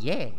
yeah.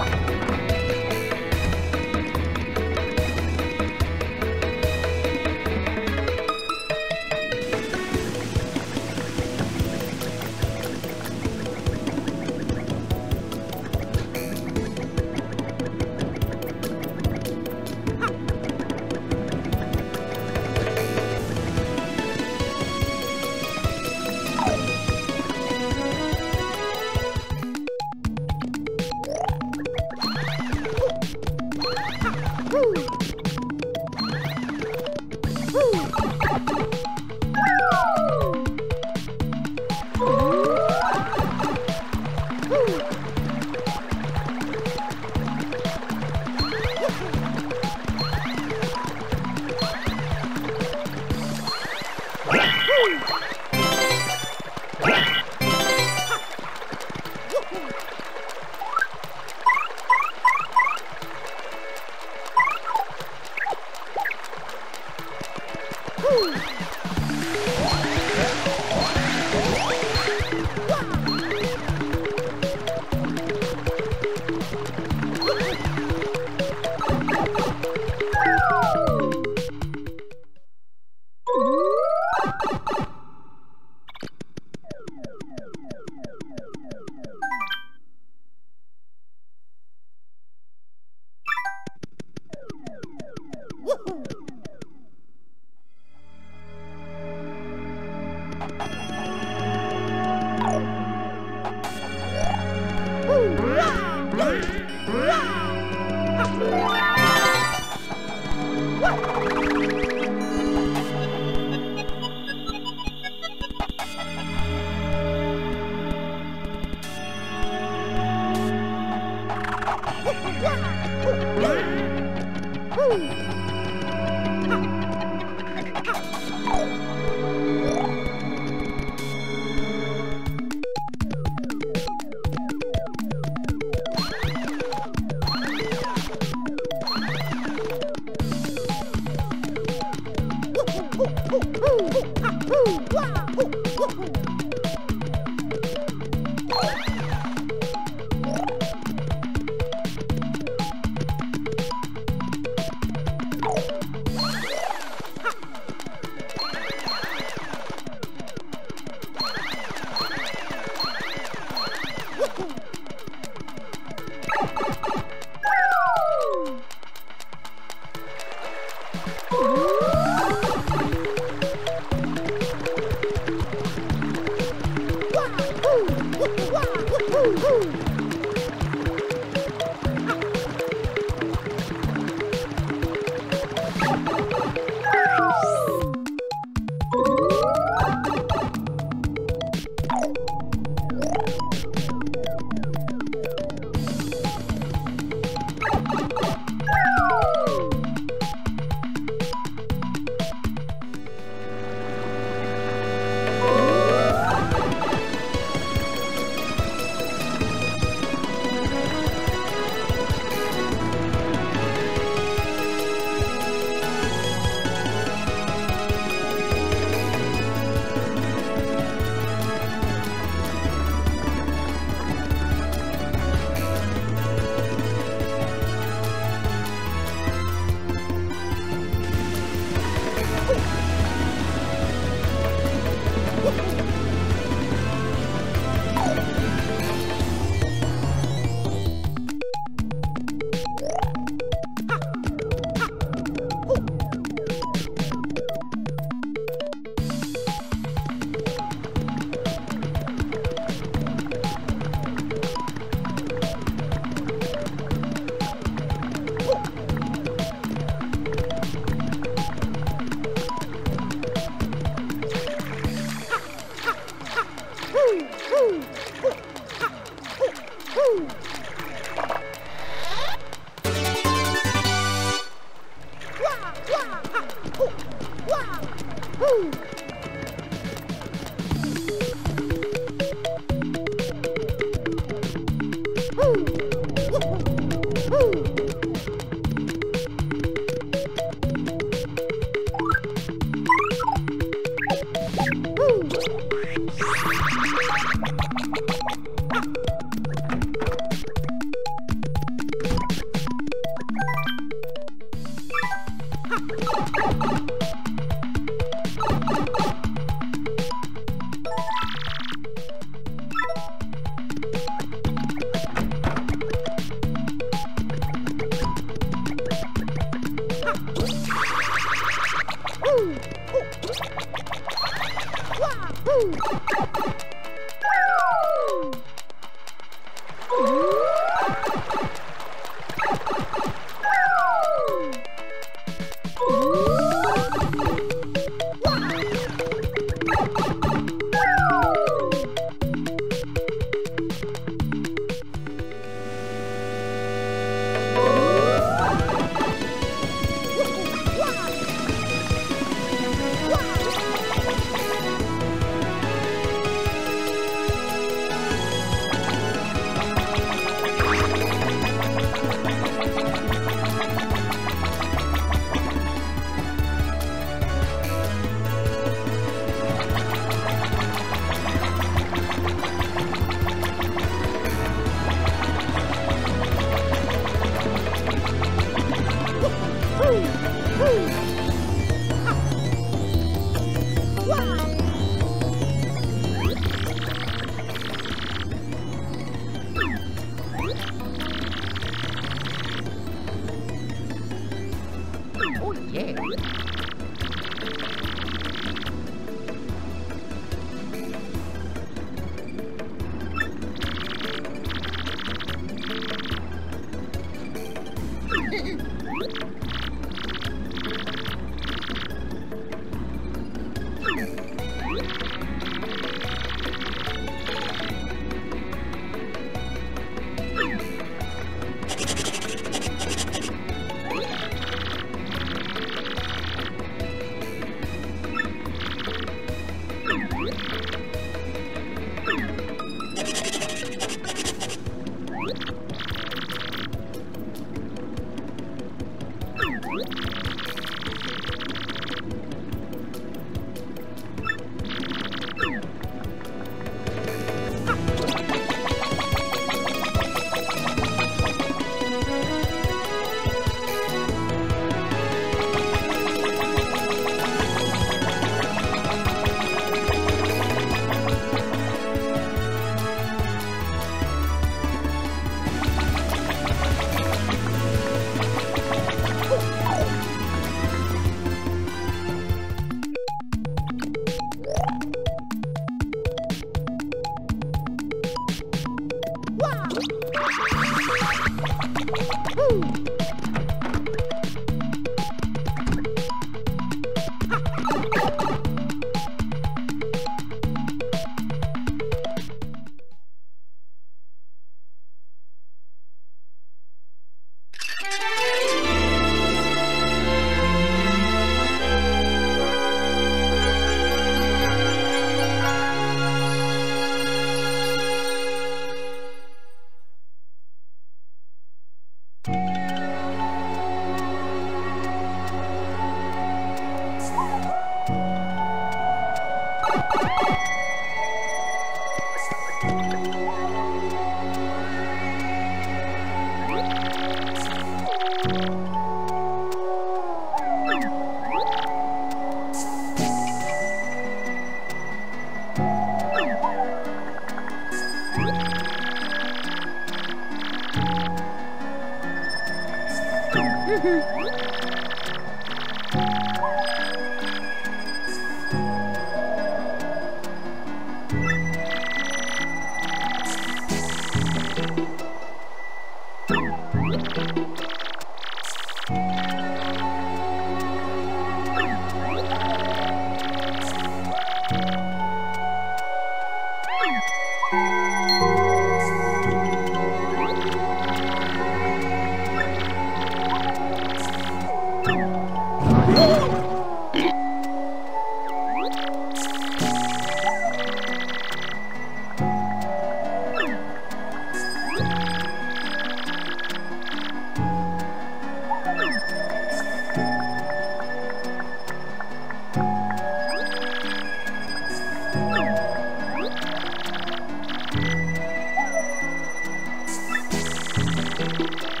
Thank you.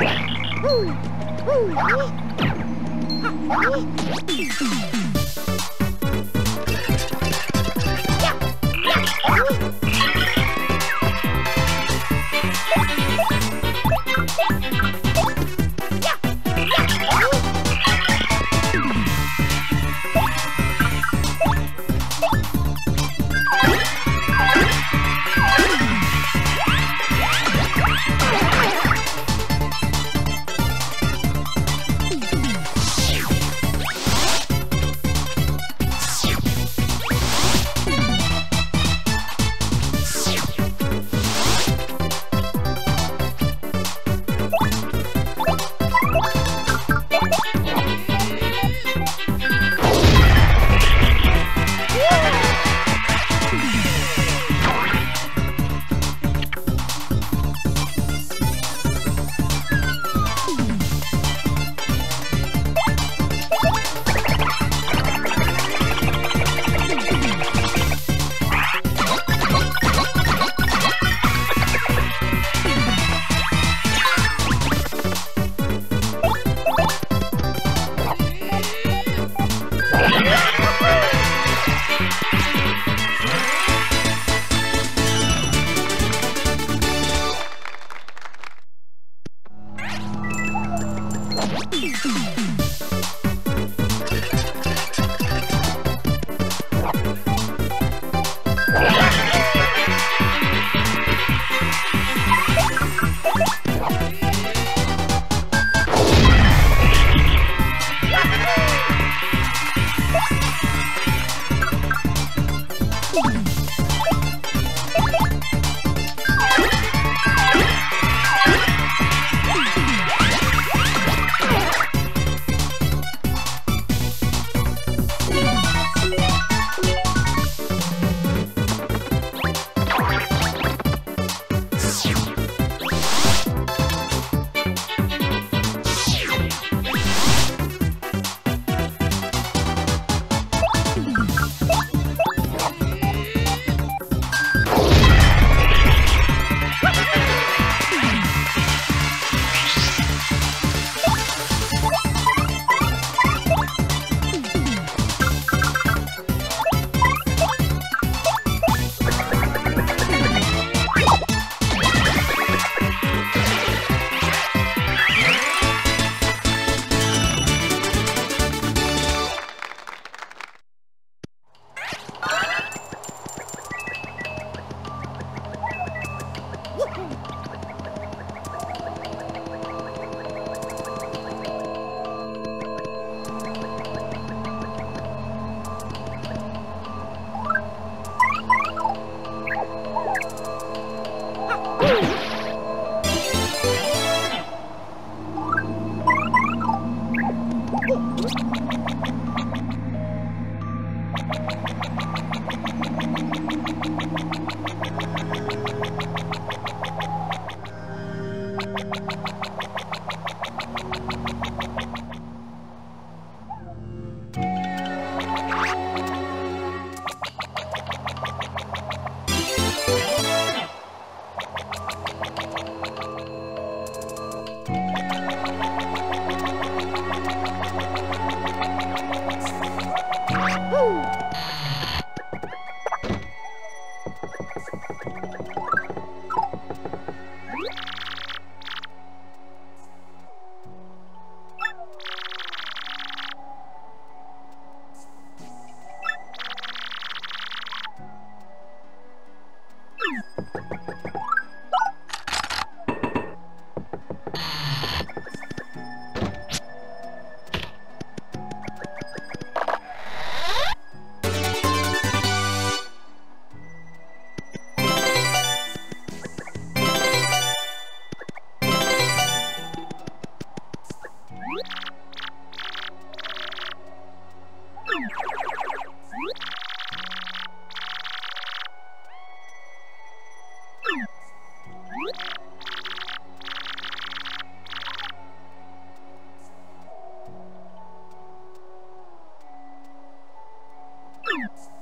Oh! Defense!